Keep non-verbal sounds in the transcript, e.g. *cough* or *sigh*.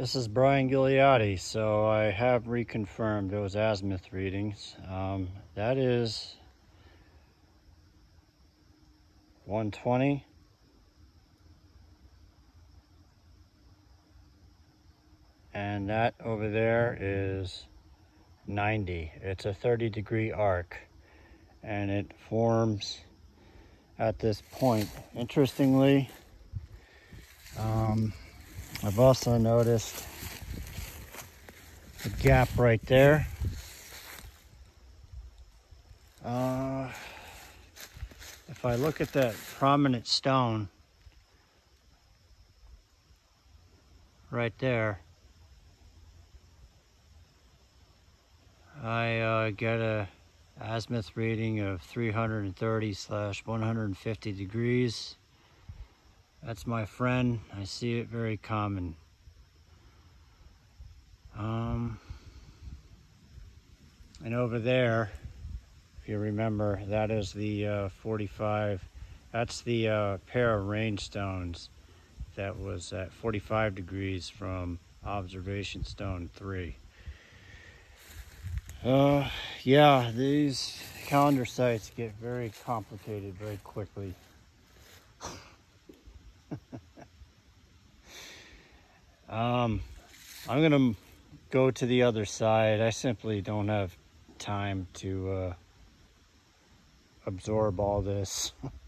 This is Brian Ghilliotti. So I have reconfirmed those azimuth readings. Um, that is 120. And that over there is 90. It's a 30 degree arc and it forms at this point. Interestingly, um, I've also noticed a gap right there. Uh, if I look at that prominent stone right there, I uh, get a azimuth reading of 330 slash 150 degrees. That's my friend. I see it very common. Um, and over there, if you remember, that is the uh, 45. That's the uh, pair of rainstones that was at 45 degrees from observation stone 3. Uh, yeah, these calendar sites get very complicated very quickly. Um, I'm gonna go to the other side. I simply don't have time to uh, absorb all this. *laughs*